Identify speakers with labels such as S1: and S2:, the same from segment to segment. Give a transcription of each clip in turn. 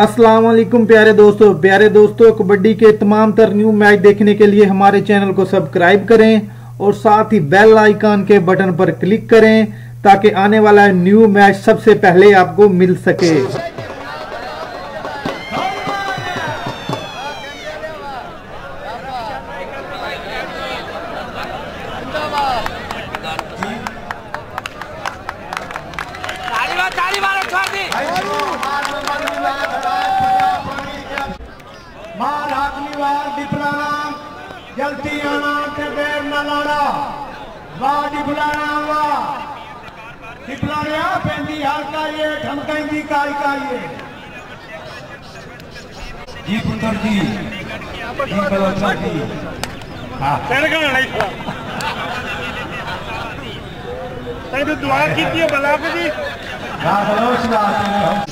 S1: अस्सलाम वालेकुम प्यारे दोस्तों। प्यारे दोस्तों कबड्डी के तमाम तर न्यू मैच देखने के लिए हमारे चैनल को सब्सक्राइब करें और साथ ही बेल आइकन के बटन पर क्लिक करें ताकि आने वाला न्यू मैच सबसे पहले आपको मिल सके।
S2: ताली मार छोड़ दी।
S3: मार के बेर न आनाम ते दिपला नलाड़ा वाह दिपला वाह आप इंदी हाल का ये ढंका इंदी काल का ये ये पुंतर जी ये बलोचा जी। हाँ। सरकार नहीं था तेरे दुआ की थी बलाप जी हाँ बलोच बात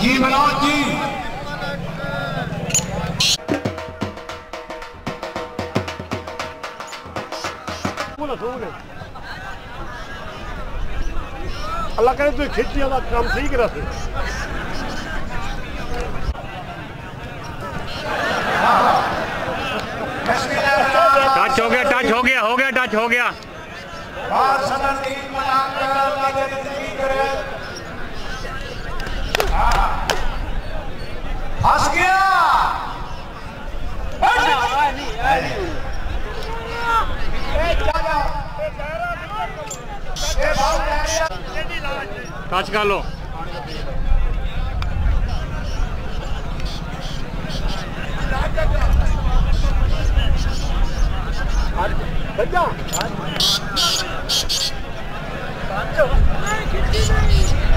S3: जी मनोज जी।
S4: अल्लाह करे तुम खेती का काम ठीक रखे।
S5: टच हो गया टच हो गया हो गया टच हो गया।
S3: हंस गया ए, जा, जा। ए, भाव
S5: टच कर लो।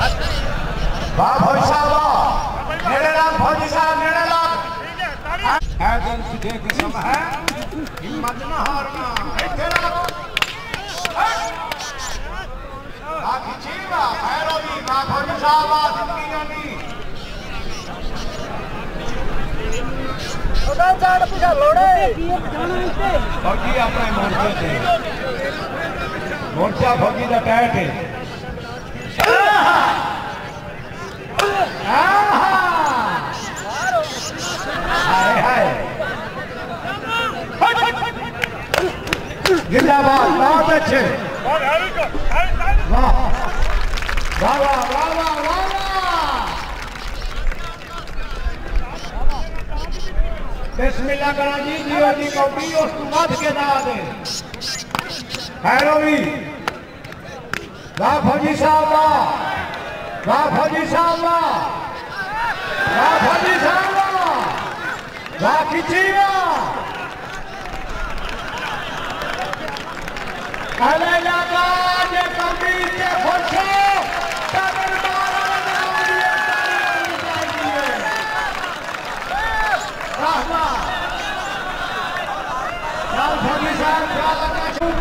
S3: वाह भाई साहब फौजी साहब है सीधे किस्म है। हिम्मत न हारना है बाकी चीवा भैरवी वाह फौजी साहब वाह ज़िंदगी जानी। फौजी अपने मोर्चे थे मोर्चा फौजी का टैट है हाय हाय जिंदाबाद बहुत अच्छे। वाह। वाह वाह वाह वाह बिस्मिल्लाह करा जी जियो जी कौटी और सुबाद के दादे हैरोवी। वाह फौजी साहब वाह। वाह फौजी साहब वाह। वाह फौजी साहब वाह। वाह किचिया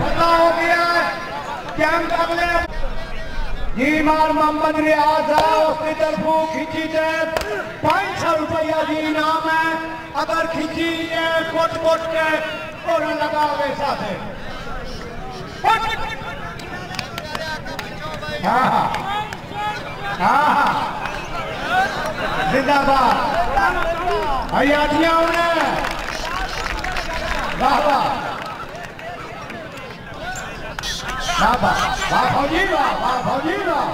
S3: फटा हो गया कैंप अगले जी मार मोहम्मद रियाज है उसकी तरफों खिंची जाए पाँच सौ रुपया जी इनाम है अगर खिंची है कोट कोट के और लगा वैसा है हाँ हाँ हाँ जिंदाबाद हरियाणियाँ उन्हें वाह वाह शाबाश वाह फौजी वाह वाह फौजी वाह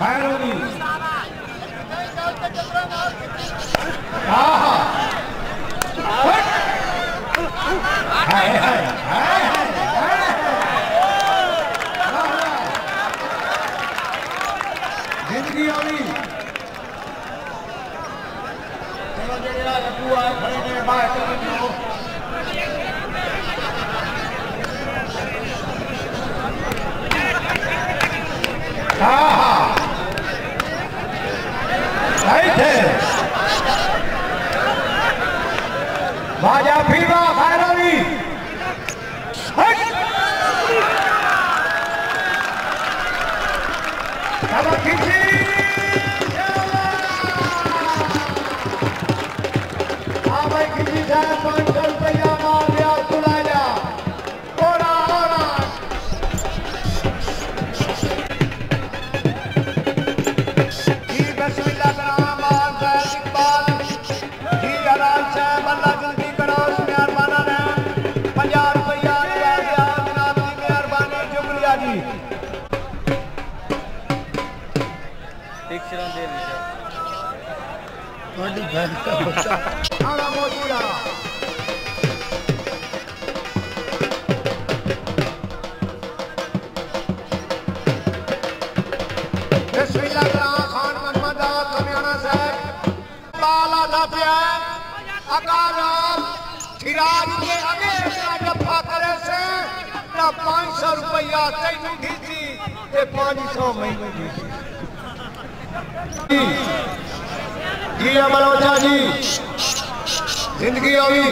S3: खैरोनी आहा हाय हाय हाय ज़िंदगी जेड़ा लड्डू अकाराम सिराज के अगे ना 500 रुपया तैनू दीती ते 500 मैनू दीती जी जी? ज़िंदगी होगी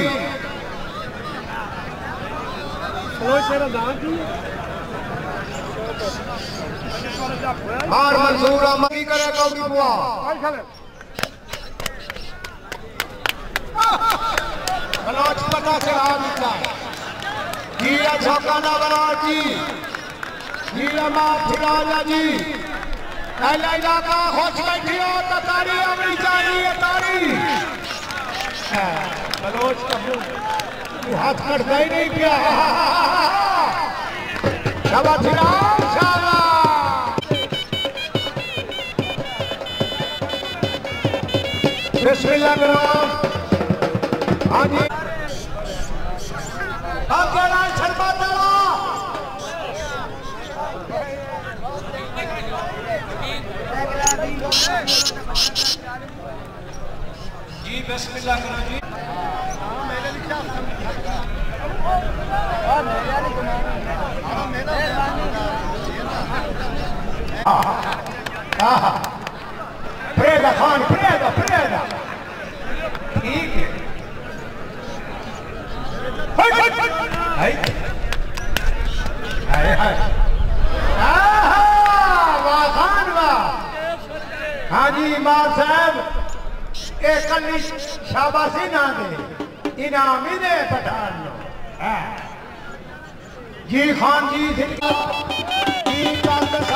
S3: और मंसूर अहमद की करे कौड़ी बुआ। बलोच पता से आ निकला जी छौकाना बलोच जी। जी अमा फिराजा जी। पहला इलाका खुश बैठी हो तो तारी अमरी है तारी। बलोच का तू हाथ कटता ही नहीं किया? शाबाश फिराज शाबाश। बिस्मिल्लाह करो हाँ जी। जी बिस्मिल्लाह करो जी। Preda, Khan preda, preda. ठीक है हाय हाय हाय हाय आहा, वाह खान इमाम साहब एक कली शाबाशी ना दे इनाम ही दे पठान हाँ। जी खान जी ज़िंदगी जी डॉक्टर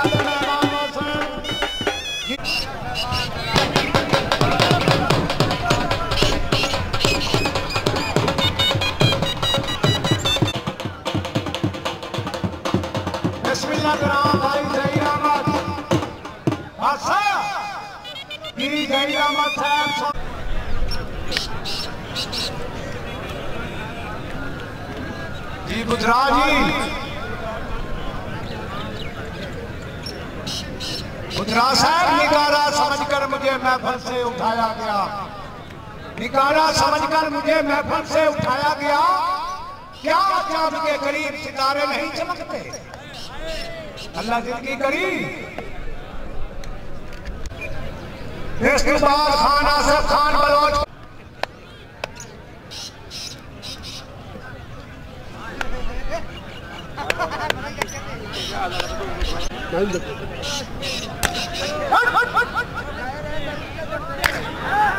S3: भाई जय जी साहब जी बुधरा साहब, निकारा समझकर मुझे महफल से उठाया गया। निकारा समझकर मुझे महफल से उठाया गया। क्या चाँद के करीब सितारे नहीं चमकते? अल्लाह ज़िंदगी करी इसके खान, आसफ खान बलोच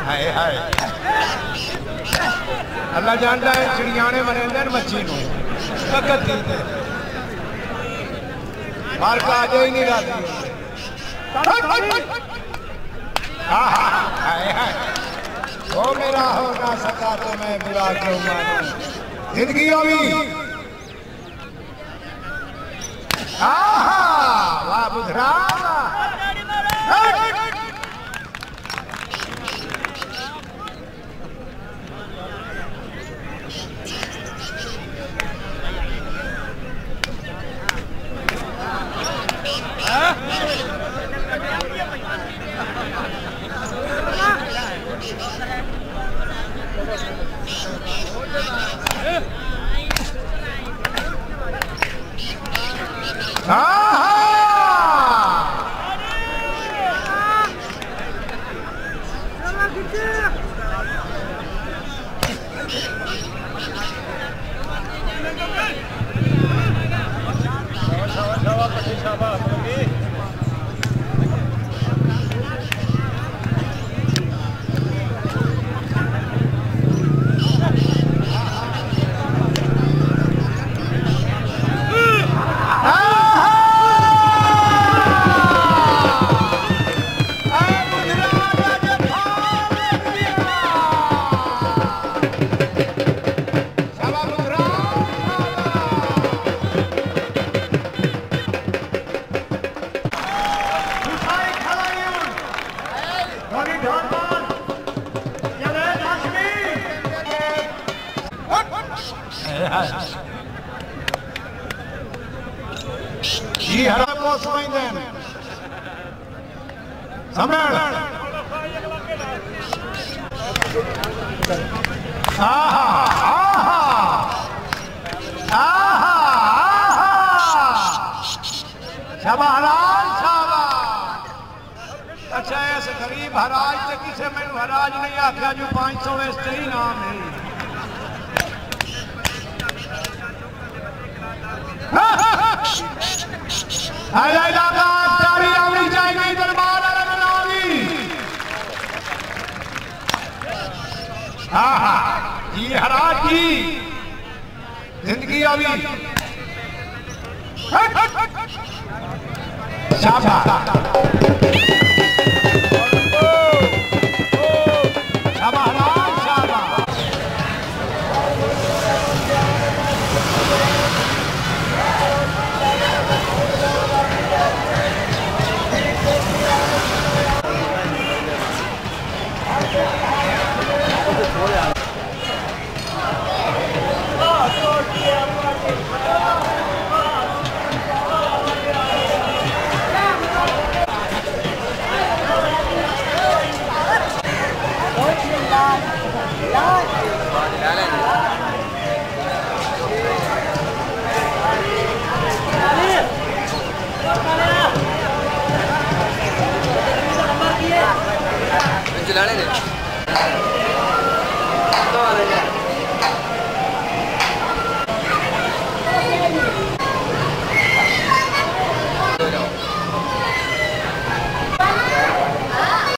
S3: हाय हाय। अल्लाह जानता है चिड़ियाने मरेंदे मच्छी मार का। आ ही। नहीं हाय वो मेरा होगा सका तो मैं बुरा मानूं ज़िंदगी अभी आहा वाह बुधरा अच्छा इस गरीब हराज ते किसे मैनू हराज नहीं आख्या जो 500 इस ते ही नाम है? हराज जी ज़िंदगी अभी शाबाश